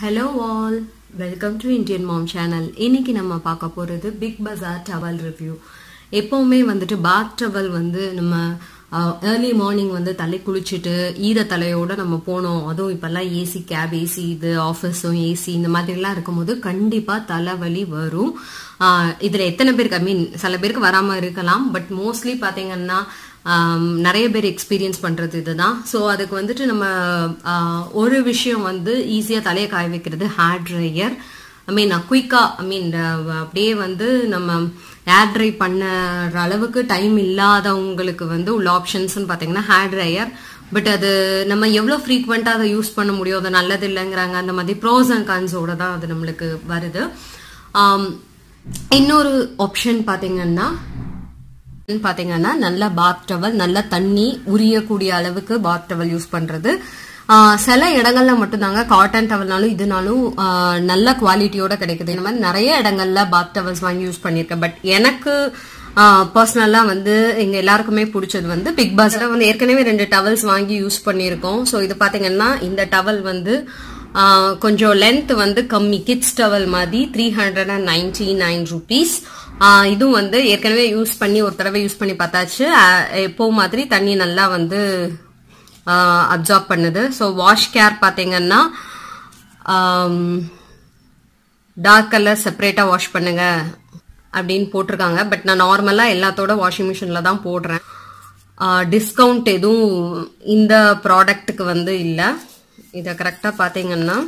Hello all welcome to Indian mom channel இன்னைக்கு நம்ம பார்க்க போகிறது பிக் பஜார் டவல் ரிவ்யூ எப்போவுமே வந்துட்டு பாத் டவல் வந்து நம்ம ஏர்லி மார்னிங் வந்து தலை குளிச்சுட்டு ஈர தலையோட நம்ம போனோம். அதுவும் இப்போல்லாம் ஏசி கேப் ஏசி இது ஆஃபீஸும் ஏசி இந்த மாதிரிலாம் இருக்கும்போது கண்டிப்பாக தலைவலி வரும். இதில் இதுல எத்தனை பேருக்கு ஐ மீன் சில பேருக்கு வராம இருக்கலாம். பட் மோஸ்ட்லி பாத்தீங்கன்னா நிறைய பேர் எக்ஸ்பீரியன்ஸ் பண்றது இதுதான். ஸோ அதுக்கு வந்துட்டு நம்ம ஒரு விஷயம் வந்து ஈஸியாக தலையை காய வைக்கிறது ஹேர் ட்ரையர் ஐ மீன் குயிக்கா ஐ மீன் அப்படியே வந்து நம்ம ஹேர் ட்ரை பண்ணுற அளவுக்கு டைம் இல்லாதவங்களுக்கு வந்து உள்ள ஆப்ஷன்ஸ்னு பார்த்தீங்கன்னா ஹேர் ட்ரையர் பட் அது நம்ம எவ்வளோ ஃப்ரீக்வெண்ட்டாக அதை யூஸ் பண்ண முடியும் அது நல்லது இல்லைங்கிறாங்க. அந்த மாதிரி ப்ரோஸ் அண்ட் கான்ஸோட தான் அது நம்மளுக்கு வருது. இன்னொரு ஆப்ஷன் பார்த்தீங்கன்னா பார்த்தீங்கன்னா நல்ல பாத் டவல் நல்ல தண்ணி உரியக்கூடிய அளவுக்கு பாத் டவல் யூஸ் பண்ணுறது சில இடங்கள்ல மட்டும்தாங்க காட்டன் டவல்னாலும் இதுனாலும் நல்ல குவாலிட்டியோட கிடைக்குது. இந்த மாதிரி நிறைய இடங்கள்ல பாத் டவல்ஸ் வாங்கி யூஸ் பண்ணியிருக்கேன். பட் எனக்கு பர்சனலா வந்து எங்க எல்லாருக்குமே பிடிச்சது வந்து பிக் பாஸ்ல வந்து ஏற்கனவே ரெண்டு டவல்ஸ் வாங்கி யூஸ் பண்ணியிருக்கோம். ஸோ இது பாத்தீங்கன்னா இந்த டவல் வந்து கொஞ்சம் லென்த் வந்து கம்மி. கிட்ஸ் டவல் மாதிரி three hundred and ninety nine rupees இதுவும் வந்து ஏற்கனவே யூஸ் பண்ணி ஒரு தடவை யூஸ் பண்ணி பார்த்தாச்சு. எப்போ மாதிரி தண்ணி நல்லா வந்து அப்சார்ப் பண்ணுது. ஸோ வாஷ் கேர் பார்த்தீங்கன்னா டார்க் கலர் செப்பரேட்டாக வாஷ் பண்ணுங்க அப்படின்னு போட்டிருக்காங்க. பட் நான் நார்மலாக எல்லாத்தோட வாஷிங் மிஷினில் தான் போடுறேன். டிஸ்கவுண்ட் எதுவும் இந்த ப்ராடக்ட்டுக்கு வந்து இல்லை. இதை கரெக்டாக பார்த்தீங்கன்னா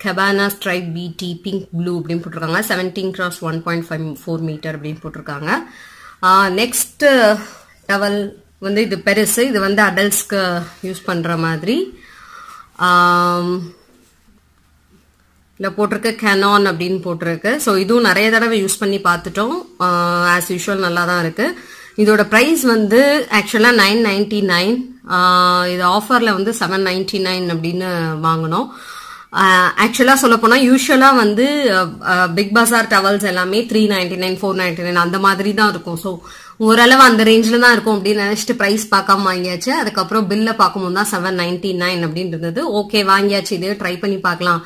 கபானா ஸ்ட்ரைப் பிடி பிங்க் ப்ளூ அப்படின்னு போட்டிருக்காங்க. Seventeen cross one point five four metre அப்படின்னு போட்டிருக்காங்க. நெக்ஸ்ட் டவல் வந்து இது பெருசு இது வந்து அடல்ட்ஸ்க்கு யூஸ் பண்ணுற மாதிரி. இதில் போட்டிருக்கு கெனான் அப்படின்னு போட்டிருக்கு. ஸோ இதுவும் நிறைய தடவை யூஸ் பண்ணி பார்த்துட்டோம். ஆஸ் யூஷுவல் நல்லா தான் இருக்குது இதோட ப்ரைஸ் வந்து ஆக்சுவலாக நைன் நைன்டி நைன் இது ஆஃபரில் வந்து செவன் நைன்டி நைன் அப்படின்னு வாங்கினோம். ஆக்சுவலாக சொல்ல போனால் யூஸ்வலாக வந்து பிக் பஸார் டவல்ஸ் எல்லாமே three ninety nine four ninety nine அந்த மாதிரி தான் இருக்கும். ஸோ ஓரளவு அந்த ரேஞ்சில் தான் இருக்கும் அப்படின்னு நினச்சிட்டு ப்ரைஸ் பார்க்காம வாங்கியாச்சு. அதுக்கப்புறம் பில்லை பார்க்கும்போது தான் செவன் நைன்டி நைன் அப்படின்னு இருந்தது. ஓகே வாங்கியாச்சு. இதே ட்ரை பண்ணி பார்க்கலாம்.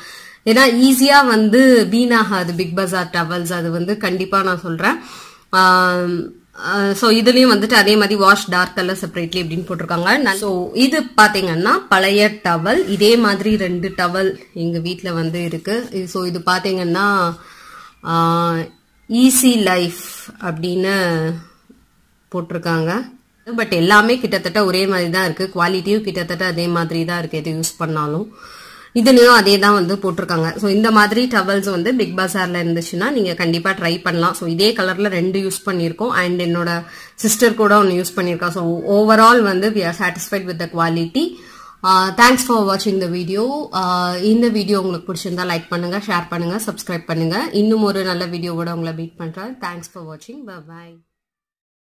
ஏன்னா ஈஸியாக வந்து வீணாகாது பிக் பஸார் டவல்ஸ். அது வந்து கண்டிப்பாக நான் சொல்கிறேன் ஸோ இதுலயும் வந்துட்டு அதே மாதிரி வாஷ் டார்க் கலர் செப்பரேட்லி அப்படின்னு போட்டிருக்காங்க. ஸோ இது பாத்தீங்கன்னா பழைய டவல் இதே மாதிரி ரெண்டு டவல் எங்க வீட்டில் வந்து இருக்கு. ஸோ இது பாத்தீங்கன்னா ஈஸி லைஃப் அப்படின்னு போட்டிருக்காங்க. பட் எல்லாமே கிட்டத்தட்ட ஒரே மாதிரி தான் இருக்கு குவாலிட்டியும் கிட்டத்தட்ட அதே மாதிரி தான் இருக்கு. எது யூஸ் பண்ணாலும். இதுலயும் அதே தான் வந்து போட்டிருக்காங்க. ஸோ இந்த மாதிரி டவல்ஸ் வந்து பிக் பஸார்ல இருந்துச்சுன்னா நீங்க கண்டிப்பா ட்ரை பண்ணலாம். ஸோ இதே கலர்ல ரெண்டு யூஸ் பண்ணியிருக்கோம். அண்ட் என்னோட சிஸ்டர் கூட ஒன்று யூஸ் பண்ணியிருக்கா. ஸோ ஓவரால் வந்து we are satisfied with the quality thanks for வாட்சிங் த வீடியோ இந்த வீடியோ உங்களுக்கு பிடிச்சிருந்தா லைக் பண்ணுங்க ஷேர் பண்ணுங்க சப்ஸ்கிரைப் பண்ணுங்க. இன்னும் ஒரு நல்ல வீடியோவோட உங்களை மீட் பண்றேன். தேங்க்ஸ் ஃபார் வாட்சிங் பாய்